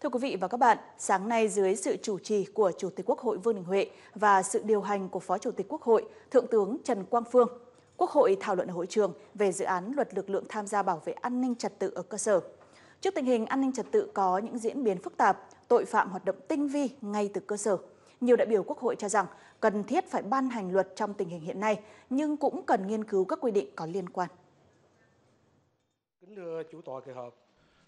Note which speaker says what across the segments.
Speaker 1: Thưa quý vị và các bạn, sáng nay dưới sự chủ trì của Chủ tịch Quốc hội Vương Đình Huệ và sự điều hành của Phó Chủ tịch Quốc hội Thượng tướng Trần Quang Phương, Quốc hội thảo luận ở hội trường về dự án luật lực lượng tham gia bảo vệ an ninh trật tự ở cơ sở. Trước tình hình an ninh trật tự có những diễn biến phức tạp, tội phạm hoạt động tinh vi ngay từ cơ sở, nhiều đại biểu Quốc hội cho rằng cần thiết phải ban hành luật trong tình hình hiện nay, nhưng cũng cần nghiên cứu các quy định có liên quan.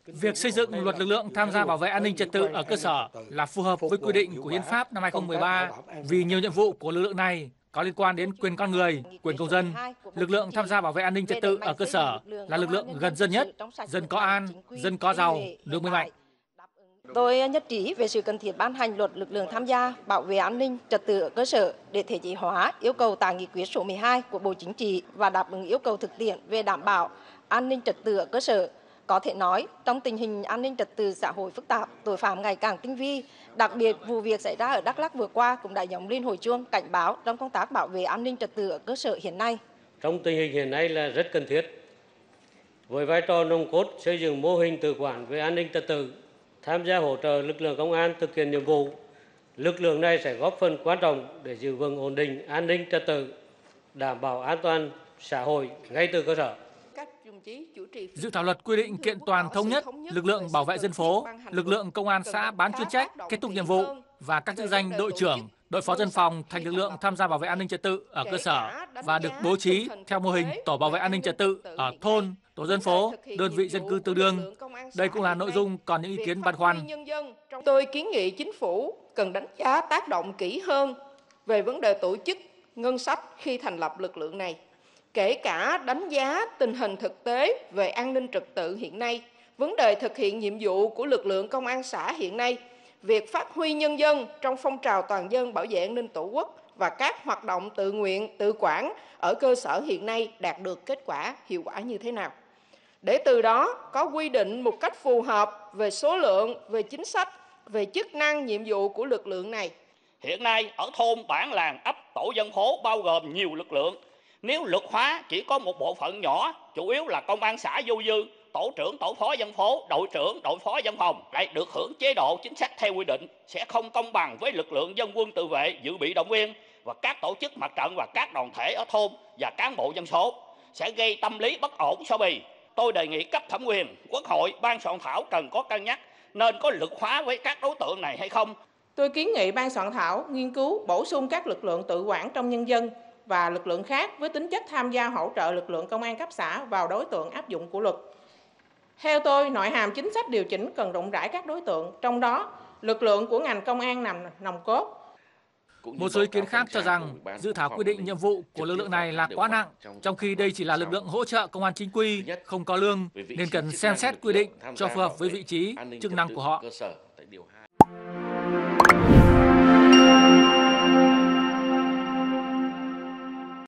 Speaker 2: Việc xây dựng luật lực lượng tham gia bảo vệ an ninh trật tự ở cơ sở là phù hợp với quy định của Hiến pháp năm 2013 vì nhiều nhiệm vụ của lực lượng này có liên quan đến quyền con người, quyền công dân. Lực lượng tham gia bảo vệ an ninh trật tự ở cơ sở là lực lượng gần dân nhất, dân có an, dân có giàu, nước mới mạnh.
Speaker 3: Tôi nhất trí về sự cần thiết ban hành luật lực lượng tham gia bảo vệ an ninh trật tự ở cơ sở để thể chế hóa yêu cầu tại nghị quyết số 12 của Bộ Chính trị và đáp ứng yêu cầu thực tiễn về đảm bảo an ninh trật tự ở cơ sở. Có thể nói, trong tình hình an ninh trật tự xã hội phức tạp, tội phạm ngày càng tinh vi, đặc biệt vụ việc xảy ra ở Đắk Lắk vừa qua cũng đã nhóm lên hồi chuông cảnh báo trong công tác bảo vệ an ninh trật tự ở cơ sở hiện nay.
Speaker 4: Trong tình hình hiện nay là rất cần thiết. Với vai trò nòng cốt xây dựng mô hình tự quản về an ninh trật tự, tham gia hỗ trợ lực lượng công an thực hiện nhiệm vụ, lực lượng này sẽ góp phần quan trọng để giữ vững ổn định an ninh trật tự, đảm bảo an toàn xã hội ngay từ cơ sở.
Speaker 2: Dự thảo luật quy định kiện toàn thống nhất lực lượng bảo vệ dân phố, lực lượng công an xã bán chuyên trách kết thúc nhiệm vụ và các chức danh đội trưởng, đội phó dân phòng thành lực lượng tham gia bảo vệ an ninh trật tự ở cơ sở và được bố trí theo mô hình tổ bảo vệ an ninh trật tự ở thôn, tổ dân phố, đơn vị dân cư tương đương. Đây cũng là nội dung còn những ý kiến băn khoăn.
Speaker 5: Tôi kiến nghị chính phủ cần đánh giá tác động kỹ hơn về vấn đề tổ chức ngân sách khi thành lập lực lượng này kể cả đánh giá tình hình thực tế về an ninh trật tự hiện nay, vấn đề thực hiện nhiệm vụ của lực lượng công an xã hiện nay, việc phát huy nhân dân trong phong trào toàn dân bảo vệ an ninh Tổ quốc và các hoạt động tự nguyện, tự quản ở cơ sở hiện nay đạt được kết quả hiệu quả như thế nào. Để từ đó có quy định một cách phù hợp về số lượng, về chính sách, về chức năng, nhiệm vụ của lực lượng này.
Speaker 6: Hiện nay ở thôn, bản, làng, ấp, tổ dân phố bao gồm nhiều lực lượng nếu luật hóa chỉ có một bộ phận nhỏ, chủ yếu là công an xã vô dư, tổ trưởng, tổ phó dân phố, đội trưởng, đội phó dân phòng lại được hưởng chế độ chính sách theo quy định sẽ không công bằng với lực lượng dân quân tự vệ, dự bị động viên và các tổ chức mặt trận và các đoàn thể ở thôn và cán bộ dân số sẽ gây tâm lý bất ổn so bì. Tôi đề nghị cấp thẩm quyền, Quốc hội, ban soạn thảo cần có cân nhắc nên có lực hóa với các đối tượng này hay không.
Speaker 5: Tôi kiến nghị ban soạn thảo nghiên cứu bổ sung các lực lượng tự quản trong nhân dân và lực lượng khác với tính chất tham gia hỗ trợ lực lượng công an cấp xã vào đối tượng áp dụng của luật. Theo tôi, nội hàm chính sách điều chỉnh cần rộng rãi các đối tượng, trong đó lực lượng của ngành công an nằm nòng cốt.
Speaker 2: Một số ý kiến khác cho rằng dự thảo quy định nhiệm vụ của lực lượng này là quá nặng, trong khi đây chỉ là lực lượng hỗ trợ công an chính quy, không có lương, nên cần xem xét quy định cho phù hợp với vị trí, chức năng của họ.